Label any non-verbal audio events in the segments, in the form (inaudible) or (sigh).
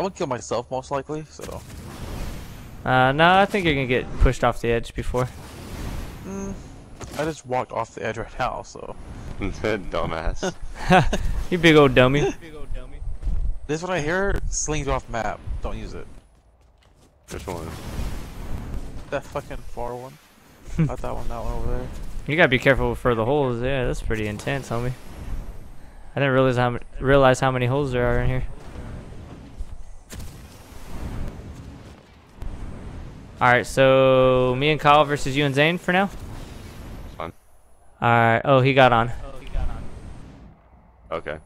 I'm gonna kill myself most likely. So. Uh, no, I think you're gonna get pushed off the edge before. Mm, I just walked off the edge right now, so. (laughs) Dumbass. (laughs) you (laughs) big old dummy. This one I hear slings off map. Don't use it. Which one? That fucking far one. Not that one. That one over there. You gotta be careful for the holes. Yeah, that's pretty intense, homie. I didn't realize how realize how many holes there are in here. All right, so me and Kyle versus you and Zane for now. Fine. All right. Oh, he got on. Oh, he got on. Okay.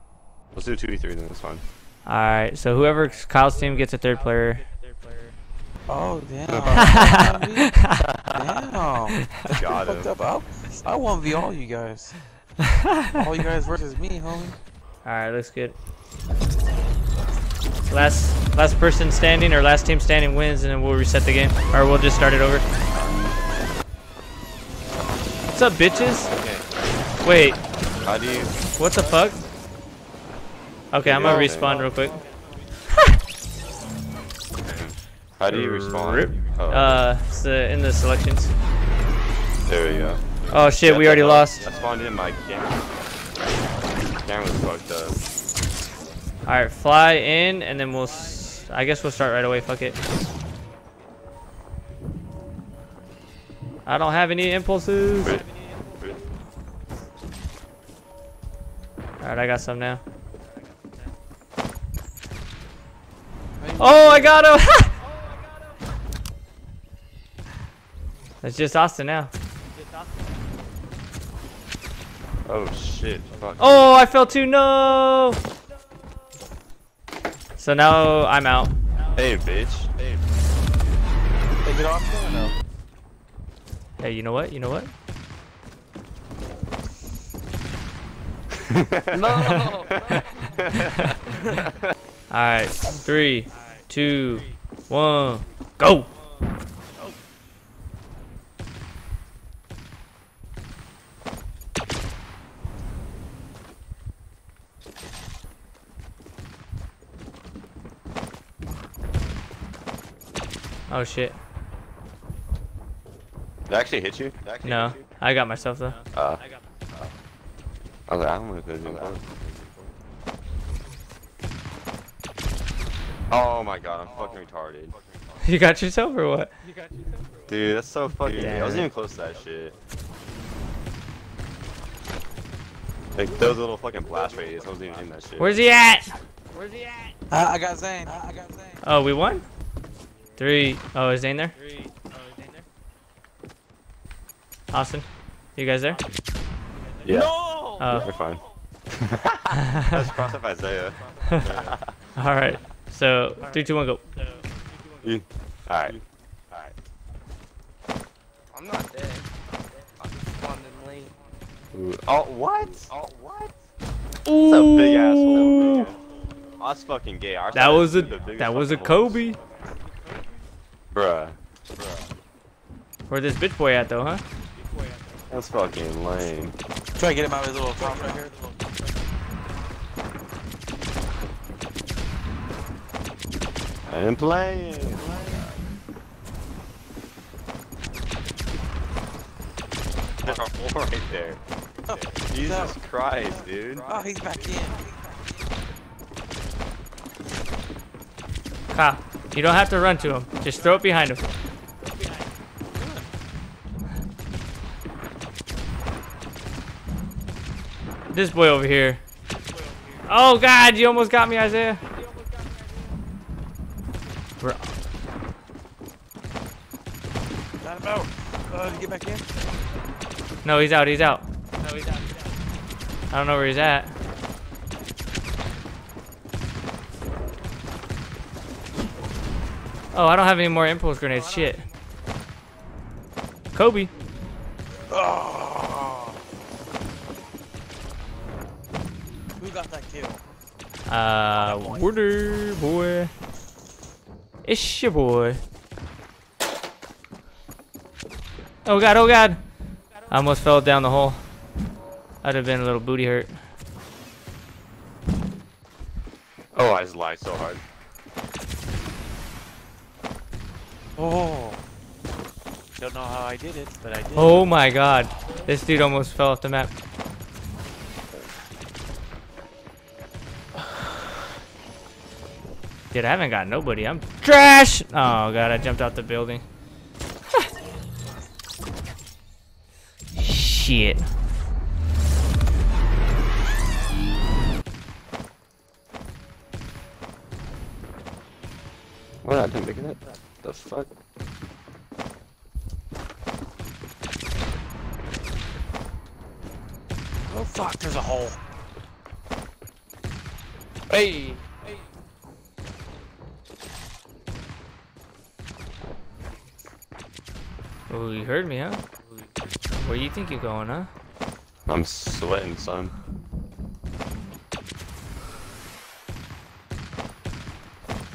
Let's do 2v3 then, that's fine. All right. So whoever Kyle's team gets a third player. Oh damn! (laughs) damn! Got fucked up. I, I won v all you guys. (laughs) all you guys versus me, homie. All right, looks good. Last last person standing or last team standing wins, and then we'll reset the game, or we'll just start it over. What's up, bitches? Okay. Wait, How do you... what the fuck? Okay, I'm gonna respawn real quick. (laughs) How do you respond? Rip. Oh, Uh, it's the, in the selections. there we go. Oh shit, we already lost. I spawned in my camera. Camera's fucked up. All right, fly in, and then we'll. S I guess we'll start right away. Fuck it. I don't have any impulses. All right, I got some now. Oh, I got him! (laughs) It's just Austin now. Oh shit. Fuck. Oh, I fell too. No. So now I'm out. Hey, bitch. Hey. Take it off there or no? Hey, you know what? You know what? (laughs) No. (laughs) All right, three, two, one, go. Oh shit. Did I actually hit you? Actually No, hit you? I got myself though. Uh, I was like, I don't know if it's close. Oh my god, I'm fucking retarded. (laughs) You got yourself or what? Dude, that's so fucking. Damn I wasn't even close to that shit. Like those little fucking blast radius, I wasn't even in that shit. Where's he at? I, I got Zane. I, I got Zane. Oh, we won? Three. Oh, is Zane there? Austin, you guys there? Yeah, Oh, we're fine. (laughs) Let's cross up Isaiah. (laughs) all right. So three, two, one, go. You. Alright. I'm not dead. I just late. Ooh. Oh, what? Oh, what? Ooh. That's a big asshole. Oh, that's fucking gay. Our That was a the that was a fucking. Kobe. Bruh. Where this bitch boy at though, huh? That's fucking lame. Try to get him out of his little top right here. I am playing. (laughs) They're all right there. Oh, (laughs) Jesus Christ, dude. oh, he's back in. Kyle, you don't have to run to him. Just throw it behind him. This boy over here. Oh God, you almost got me, Isaiah. Bro- him out. Uh, get back in. No, he's out. He's out. I don't know where he's at. Oh, I don't have any more impulse grenades. Shit. Kobe. Oh. Who got that kill? Uh, water boy. It's your boy. Oh god, oh god. I almost fell down the hole. I'd have been a little booty hurt. Oh, I just lied so hard. Oh. Don't know how I did it, but I did. Oh my god. This dude almost fell off the map. (sighs) Dude, I haven't got nobody. I'm trash! Oh god, I jumped out the building. (sighs) Shit. Fuck? Oh fuck, there's a hole. Hey. Oh, you heard me, huh? Where you think you're going, huh? I'm sweating, son.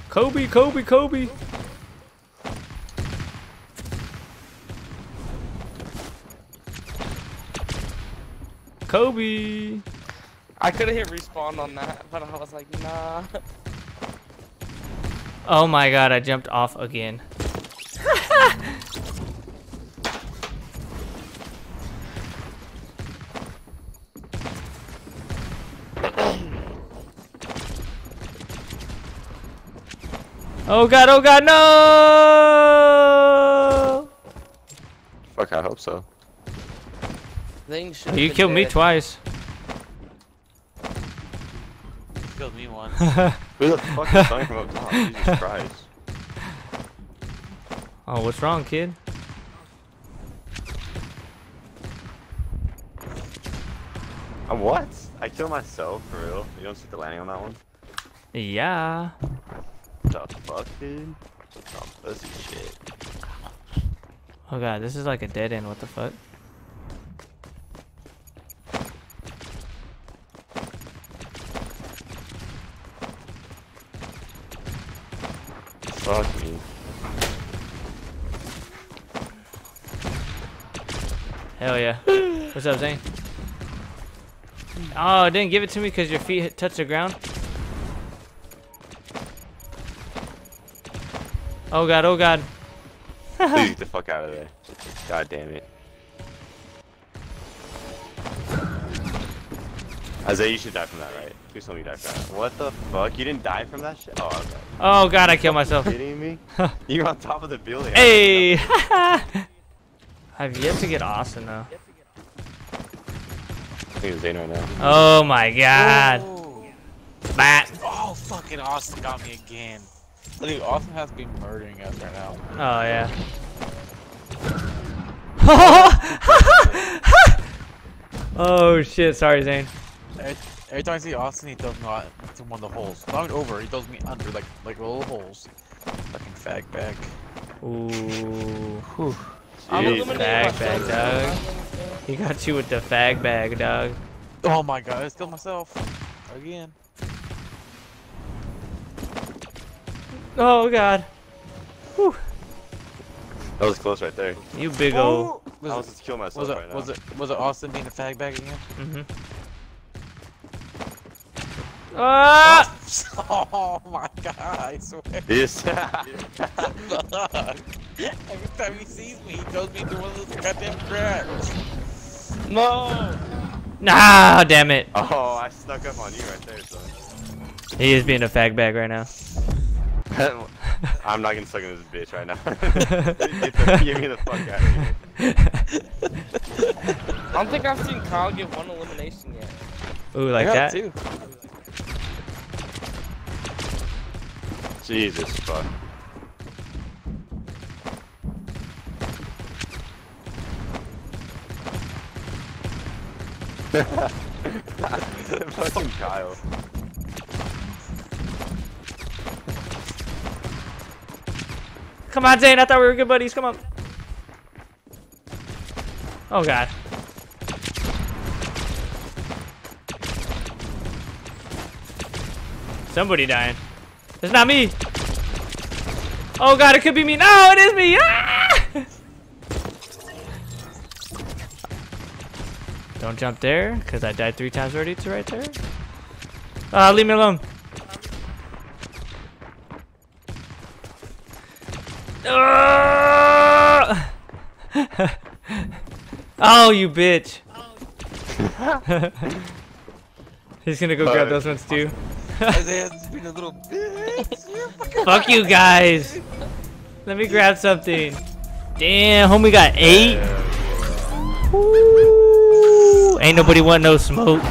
Kobe, Kobe, Kobe! Kobe! I could have hit respawn on that, but I was like, nah. Oh my god, I jumped off again. (laughs) oh god, oh god, no! Fuck, I hope so. Thing should You killed me twice. Killed me once. (laughs) Who the fuck is coming from up? Jesus Christ. Oh, what's wrong, kid? Uh, what? I killed myself, for real? You don't see the landing on that one? Yeah. The fuck, dude? Some pussy shit. Oh god, this is like a dead end, what the fuck? Fuck me. Hell yeah. What's up, Zane? Oh, it didn't give it to me because your feet touched the ground? Oh god, oh god. Please get the fuck out of there. God damn it. Isaiah, you should die from that, right? Please tell me you died from that. What the fuck? You didn't die from that shit? Oh, okay. Oh god, I killed myself. Are you kidding me? (laughs) (laughs) You're on top of the building. Hey! (laughs) I've yet to get Austin though. I think it's Zane right now. Oh my god. Oh. Bat. oh, fucking Austin got me again. Dude, Austin has to be murdering us right now. Oh yeah. oh shit, sorry Zane. Every, every time I see Austin, he throws me out into one of the holes. Not over, he throws me under, like like little holes. Fucking fag bag. Ooh. I'm Jeez. eliminating Bag, myself. bag, dog. He got you with the fag bag, dog. Oh my god, I killed myself. Again. Oh god. Whew. That was close right there. You big ol' I Was was it, just kill myself was, it, right now. was it was it Austin being a fag bag again? Mm-hmm. Ah! (laughs) oh my god, I swear. Yes. Fuck. (laughs) (laughs) Every time he sees me, he throws me into one of those goddamn cracks. No. Nah, damn it. oh, I snuck up on you right there, son. He is being a fag bag right now. I'm not gonna suck in this bitch right now. get, the, get me the fuck out of here. I don't think I've seen Kyle get one elimination yet. Ooh, like I that? got Too. Jesus fuck. (laughs) Fucking Kyle. Come on, Zane. I thought we were good buddies. Come on. Oh, God. Somebody dying. It's not me. Oh, God. It could be me. No, it is me. Ah! Don't jump there, because I died three times already to right there. Ah, leave me alone. Ah! (laughs) oh, you bitch. (laughs) He's gonna go grab Uh, those ones too. Fuck you guys. Let me grab something. Damn, homie got eight. Ooh, ain't nobody want no smoke.